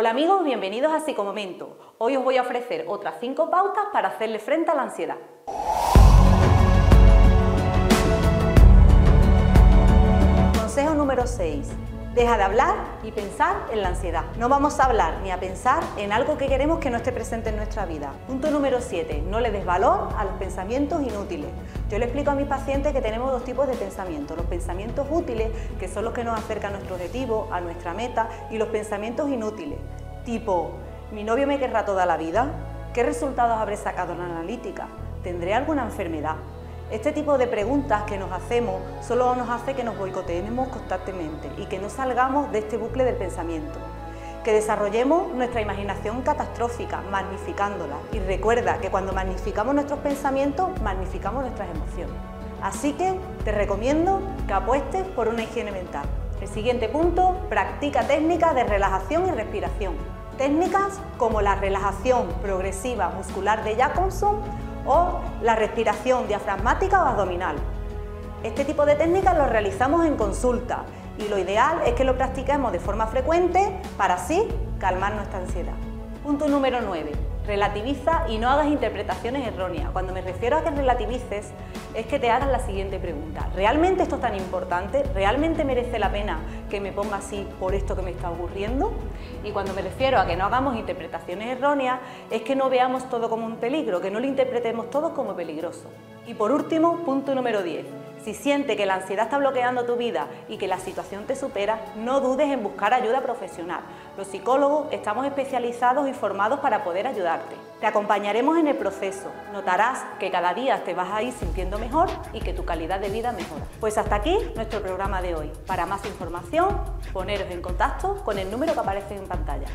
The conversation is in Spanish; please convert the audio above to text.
Hola amigos, bienvenidos a Psicomomento. Hoy os voy a ofrecer otras 5 pautas para hacerle frente a la ansiedad. Consejo número 6. Deja de hablar y pensar en la ansiedad. No vamos a hablar ni a pensar en algo que queremos que no esté presente en nuestra vida. Punto número 7. No le des valor a los pensamientos inútiles. Yo le explico a mis pacientes que tenemos dos tipos de pensamientos. Los pensamientos útiles, que son los que nos acercan a nuestro objetivo, a nuestra meta, y los pensamientos inútiles, tipo, ¿mi novio me querrá toda la vida? ¿Qué resultados habré sacado en la analítica? ¿Tendré alguna enfermedad? Este tipo de preguntas que nos hacemos solo nos hace que nos boicoteemos constantemente y que no salgamos de este bucle del pensamiento. Que desarrollemos nuestra imaginación catastrófica, magnificándola. Y recuerda que cuando magnificamos nuestros pensamientos, magnificamos nuestras emociones. Así que te recomiendo que apuestes por una higiene mental. El siguiente punto, practica técnicas de relajación y respiración. Técnicas como la relajación progresiva muscular de Jacobson o la respiración diafragmática o abdominal. Este tipo de técnicas lo realizamos en consulta y lo ideal es que lo practiquemos de forma frecuente para así calmar nuestra ansiedad. Punto número 9. Relativiza y no hagas interpretaciones erróneas. Cuando me refiero a que relativices es que te hagas la siguiente pregunta. ¿Realmente esto es tan importante? ¿Realmente merece la pena que me ponga así por esto que me está ocurriendo? Y cuando me refiero a que no hagamos interpretaciones erróneas es que no veamos todo como un peligro, que no lo interpretemos todo como peligroso. Y por último, punto número 10. Si sientes que la ansiedad está bloqueando tu vida y que la situación te supera, no dudes en buscar ayuda profesional. Los psicólogos estamos especializados y formados para poder ayudarte. Te acompañaremos en el proceso. Notarás que cada día te vas a ir sintiendo mejor y que tu calidad de vida mejora. Pues hasta aquí nuestro programa de hoy. Para más información, poneros en contacto con el número que aparece en pantalla.